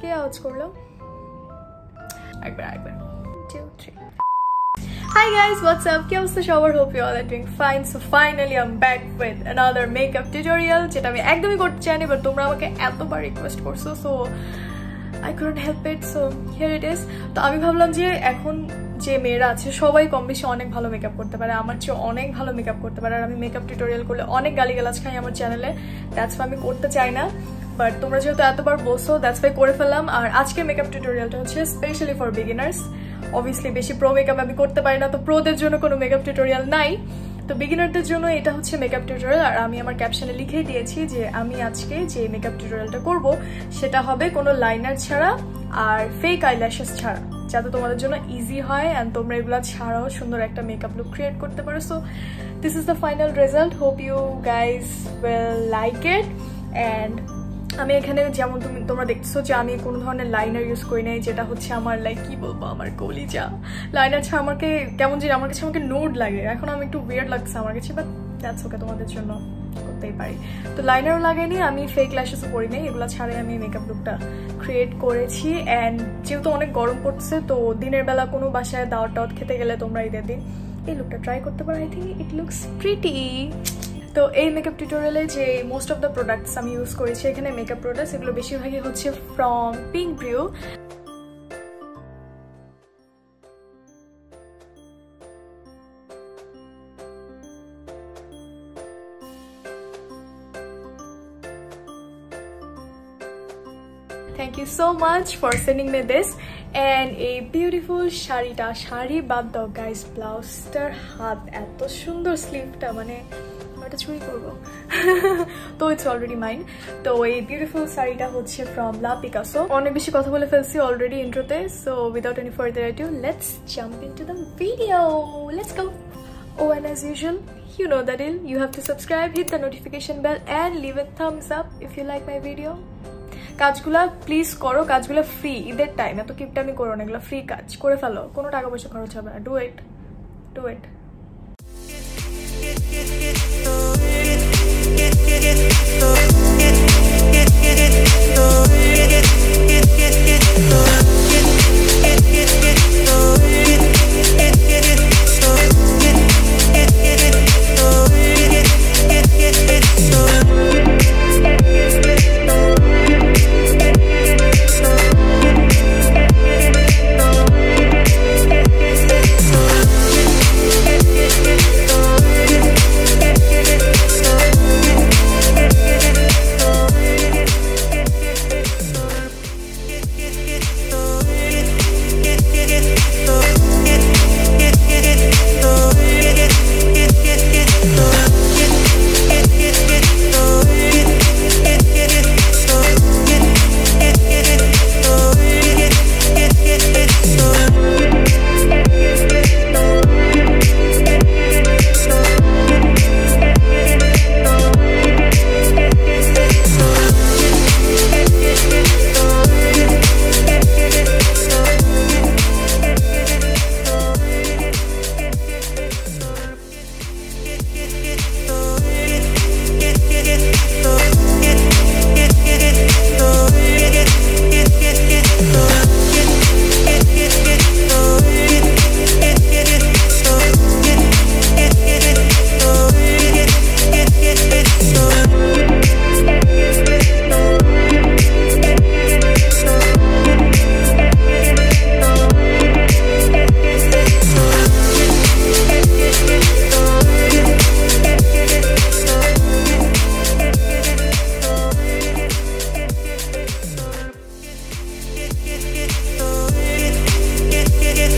কে আওয়াজ করল একবার একবার two three Hi guys, what's up? কি অবস্থা সবার? Hope you all are doing fine. So finally I'm back with another makeup tutorial যেটা আমি একদমই করতে চাইনি বাট তোমরা আমাকে এতবার রিকোয়েস্ট করছ so I couldn't help it so here it is তো আমি ভাবলাম যে এখন যে মেয়েরা আছে, সবাই কম বেশি অনেক ভালো মেকআপ করতে পারে। আমার চেয়ে অনেক ভালো মেকআপ করতে পারে। আর আমি মেকআপ টিউটোরিয়াল করলে অনেক গালিগালাজ খাই আমার চ্যানেলে দ্যাটস আমি করতে চাই না। বাট তোমরা যেহেতু এতবার বসো দ্যাটস বাই করে ফেললাম। আর আজকের মেকআপ টিউটোরিয়ালটা হচ্ছে স্পেশালি ফর বিগিনার্স অবভিয়াসলি বেশি প্রো মেকআপ আমি করতে পারি না, তো প্রোদের জন্য কোনো মেকআপ টিউটোরিয়াল নাই। তো বিগিনারদের জন্য এটা হচ্ছে মেকআপ টিউটোরিয়াল আর আমি আমার ক্যাপশনে লিখে দিয়েছি যে আমি আজকে যে মেকআপ টিউটোরিয়ালটা করব, সেটা হবে কোনো লাইনার ছাড়া আর ফেক আইল্যাশেস ছাড়া। যাতে তোমাদের জন্য ইজি হয় অ্যান্ড তোমরা এগুলো ছাড়াও সুন্দর একটা মেকআপ লুক ক্রিয়েট করতে পারো। So this is the final result hope you guys will like it and আমি এখানে যেমন তুমি, তোমরা দেখছ যে আমি কোনো ধরনের লাইনার ইউজ করি নাই, যেটা হচ্ছে আমার লাইক কি বলব, আমার কলিজা। লাইনার ছাড়া আমাকে কেমন যে আমার কাছে আমাকে নোট লাগে। এখন আমি একটু ওয়েয়ার লাগছে আমার কাছে বাট দ্যাটস ওকে তোমাদের জন্য। করতেই পারি। তো লাইনারও লাগাইনি আমি ফেক ল্যাশেসও করি নাই, এগুলো ছাড়াই আমি মেকআপ লুকটা ক্রিয়েট করেছি। অ্যান্ড যেহেতু অনেক গরম পড়ছে, তো দিনের বেলা কোনো বাসায় দাওয়াত টাওয়াত খেতে গেলে তোমরা ঈদের দিন এই লুকটা ট্রাই করতে পারো। I think it looks pretty তো এই মেকআপ টিউটোরিয়ালে যে মোস্ট অফ দ্য প্রোডাক্টস আমি ইউজ করেছি, এখানে মেকআপ প্রোডাক্টস এগুলো বেশিরভাগই হচ্ছে from Pink Brew thank you so much for sending me this and এই বিউটিফুল শাড়িটা শাড়ি বাদ দাও গাইস ব্লাউজটার হাত এত সুন্দর স্লিভটা মানে ওটা চুরি করব। তো ইটস অলরেডি মাইন্ড তো এই বিউটিফুল শাড়িটা হচ্ছে ফ্রম লা পিকাসো অনেক বেশি কথা বলে ফেলছি already ইন্ট্রোতে so without any further adieu let's jump into the video let's go Oh, and as usual, you know the deal. You have to subscribe, hit the notification bell, and leave a thumbs up if you like my video. কাজগুলো please করো কাজগুলো free ঈদের time এত কিপটামি করো না এগুলো free কাজ করে ফেলো। কোনো টাকা পয়সা খরচ হবে না do it do it Get, get, get, get, get,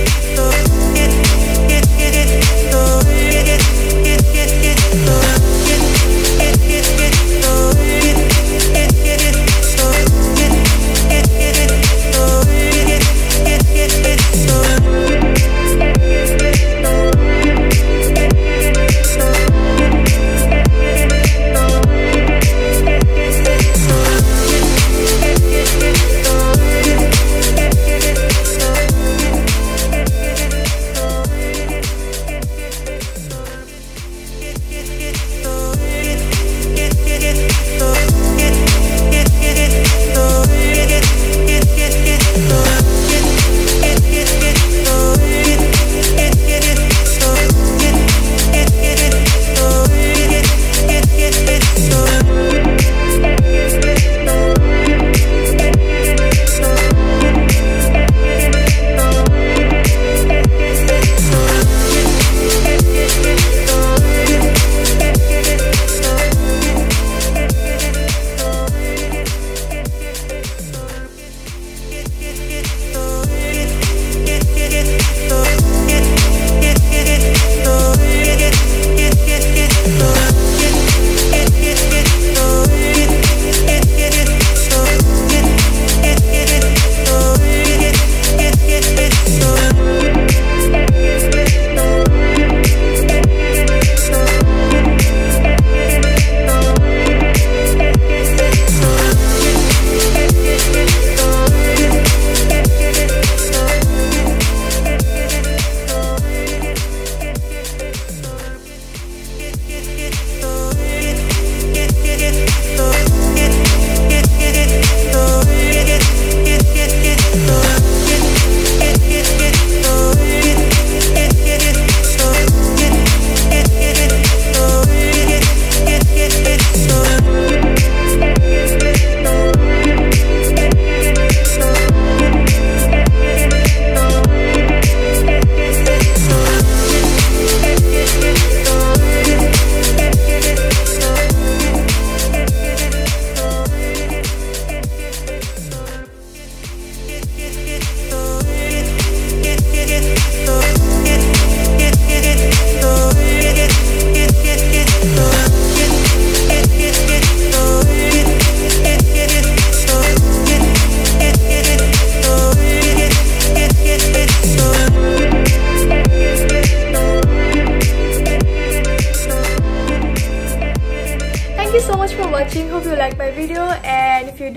hizo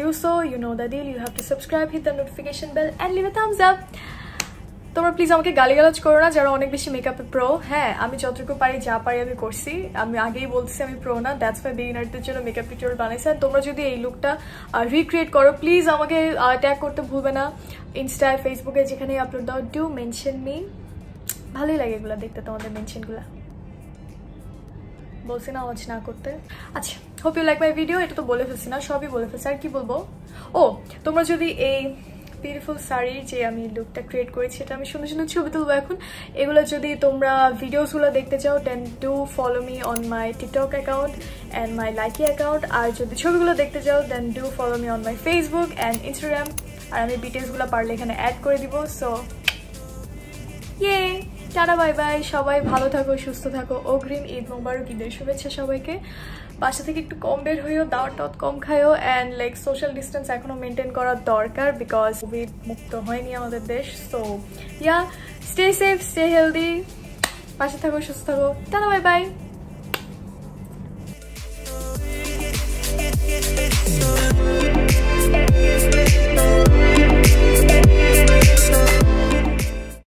do so, you know the deal. You have to subscribe, hit the notification bell, and leave a thumbs up. তোমরা প্লিজ আমাকে গালিগালাজ করো না, যারা অনেক বেশি মেকআপে প্রো হ্যাঁ আমি যতটুকু পারি যা পারি আমি করছি। আমি আগেই বলতেছি আমি প্রো না দ্যাটস মাই বিগিনারদের জন্য মেকআপ টিউটোরিয়াল বানাইছি। আর তোমরা যদি এই লুকটা রিক্রিয়েট করো প্লিজ আমাকে ট্যাগ করতে ভুলবে না। ইনস্টায় ফেসবুকে যেখানে আপলোড দাও ডু মেনশন মি ভালোই লাগে এগুলো দেখতে, তোমাদের মেনশনগুলো বলছি না আওয়াজ না করতে। আচ্ছা hope you like my video এটা তো বলে ফেলছি না, সবই বলে ফেলছি। আর কি বলব? ও, তোমরা যদি এই বিউটিফুল শাড়ির যে আমি লুকটা ক্রিয়েট করেছি, এটা আমি সুন্দর সুন্দর ছবি তুলবো এখন। এগুলো যদি তোমরা ভিডিওসগুলো দেখতে চাও then do follow me on my TikTok account and my Likee account আর যদি ছবিগুলো দেখতে চাও দেন do follow me on my Facebook and Instagram আর আমি ডিটেলসগুলো পারলে এখানে অ্যাড করে দিব সো ইয়ে টাটা বাই বাই সবাই ভালো থাকো সুস্থ থাকো অগ্রিম ঈদ মোবারক ঈদের শুভেচ্ছা সবাইকে বাসা থেকে একটু কম বের হইও দাওয়াত টাওয়াত কম খাইও অ্যান্ড লাইক সোশ্যাল ডিস্টেন্স এখনও মেনটেন করার দরকার বিকজ কোভিড মুক্ত হয়নি আমাদের দেশ so yeah stay safe stay healthy পাশে থাকো সুস্থ থাকো টাটা বাই বাই